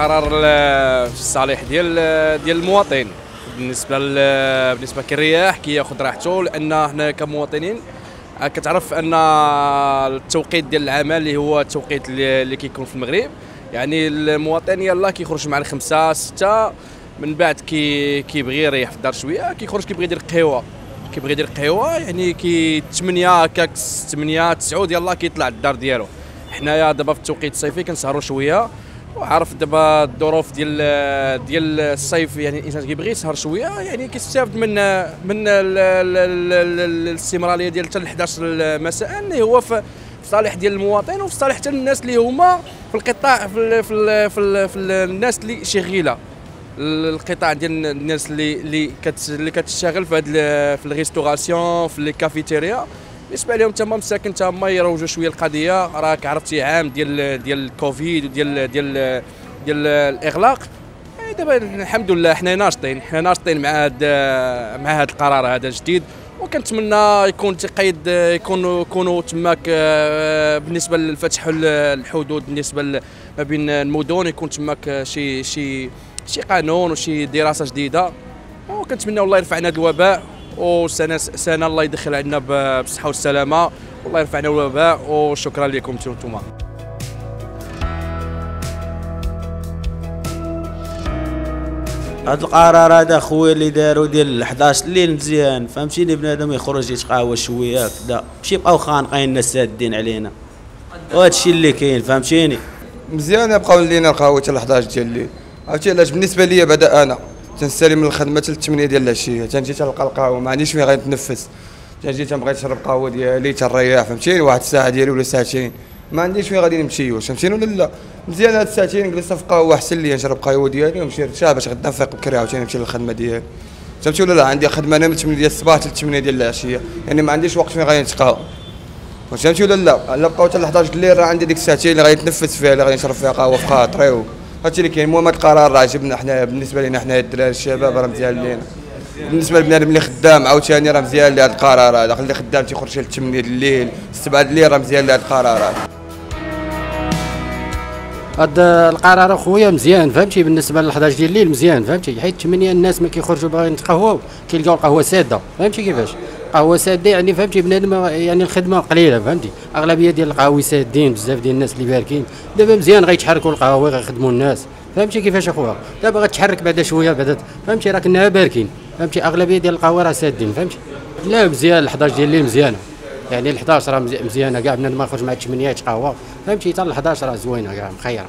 القرار في الصالح ديال ديال المواطن. بالنسبة بالنسبة كالرياح كياخذ راحته لأن حنا كمواطنين كتعرف أن التوقيت ديال العمل اللي هو التوقيت اللي كيكون في المغرب. يعني المواطن يلاه كيخرج مع الخمسة ستة من بعد كي كيبغي يريح في الدار شوية كيخرج كيبغي يدير قهوه كيبغي يدير قهوه يعني كي 8 هكاك 8 9 يلاه كيطلع الدار ديالو. حنايا دابا في التوقيت الصيفي كنسهروا شوية. وعارف دابا الظروف ديال ديال الصيف يعني الإنسان كيبغي يسهر شوية يعني كيستافد من من الاستمرارية ديال حتى ل 11 مساء اللي هو في صالح ديال المواطن وفي صالح حتى الناس اللي هما في القطاع في في, في, في الناس اللي شغيله القطاع ديال الناس اللي اللي كتشتغل في هاد في ال restauration في les cafétérias بالنسبة لهم تما مساكن تما يروجوا شوية القضية. راك عرفتي عام ديال ديال الكوفيد وديال ديال ديال الإغلاق. إيه دابا الحمد لله حنا ناشطين. حنا ناشطين مع هذا مع هذا القرار هذا الجديد. وكنتمنى يكون تقيد يكونوا يكونوا تماك بالنسبة لفتح الحدود بالنسبة ما بين المدن يكون تماك شي شي شي قانون وشي دراسة جديدة. وكنتمنى الله يرفع عنا هذا الوباء. وسنه سنة الله يدخل عندنا بالصحة والسلامة. والله يرفع عنا الوباء وشكرا لكم أنتم هذا القرار هذا خويا اللي داروا ديال 11 الليل مزيان فهمتيني؟ بنادم يخرج يتقهوى شوية كذا ماشي يبقاو خانقين الناس سادين علينا. وهذا الشيء اللي كاين فهمتيني؟ مزيان يبقاو لينا القهوة حتى 11 ديال الليل. عرفتي علاش؟ بالنسبة لي بعدا أنا. تنسالي من الخدمة حتى 8 ديال العشية. تنجي تلقى القهوة ما عنديش فين غنتنفس تنجي تنبغي نشرب قهوة ديالي تنريح فهمتيني؟ واحد الساعة ديالي ولا ساعتين. ما عنديش فين غادي نمشي واش فهمتيني ولا لا؟ مزيان هاد الساعتين نجلس في قهوة احسن لي نشرب قهوة ديالي ونمشي نرتاح باش غدا نفيق بكري عاوتاني نمشي للخدمة ديالي. فهمتي ولا لا؟ عندي خدمة أنا من 8 ديال الصباح حتى 8 ديال العشية. يعني ما عنديش وقت فين غادي نتقهوى. فهمتي ولا لا؟ الا بقاو حتى 11 الليل راه عندي ديك الساعتين اللي غادي نتنفس فيها اللي غادي نشرب فيها قهوة في خاطري هادشي اللي كاين المهم هاد القرار راه عجبنا حنا بالنسبة لنا حنا الدراري الشباب راه مزيان لينا. بالنسبة للبنادم اللي خدام عاوتاني راه مزيان لهاد القرار هذا. اللي خدام تيخرج ل 8 الليل 7 الليل راه مزيان لهاد القرار هذا. القرار أخويا مزيان فهمتي؟ بالنسبة ل 11 ديال الليل مزيان فهمتي؟ حيت 8 الناس ما كيخرجوا باغيين يتقهواو كيلقاو القهوه سادة فهمتي كيفاش؟ قهوه ساده يعني فهمتي بنادم يعني الخدمة قليلة فهمتي. أغلبية ديال القهاوي سادين بزاف ديال الناس اللي باركين دابا مزيان غيتحركوا القهاوي غيخدموا الناس. فهمتي كيفاش أخويا؟ دابا غتحرك بعدا شوية بعدا فهمتي راه كنا باركين. فهمتي أغلبية ديال القهوه راه سادين فهمتي. لا مزيان 11 ديال الليل مزيانه يعني ال 11 راه مزيانة كاع بنادم ما يخرج مع 8 قهوة. فهمتي حتى ال 11 راه زوينة كاع مخيرة.